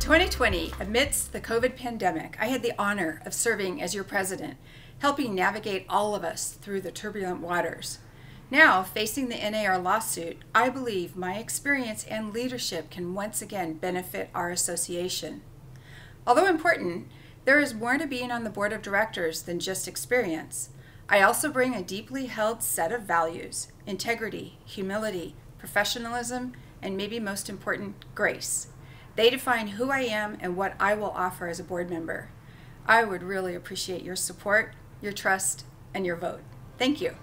2020, amidst the COVID pandemic, I had the honor of serving as your president, helping navigate all of us through the turbulent waters. Now, facing the NAR lawsuit, I believe my experience and leadership can once again benefit our association. Although important, there is more to being on the board of directors than just experience. I also bring a deeply held set of values integrity, humility, professionalism, and maybe most important, grace. They define who I am and what I will offer as a board member. I would really appreciate your support, your trust, and your vote. Thank you.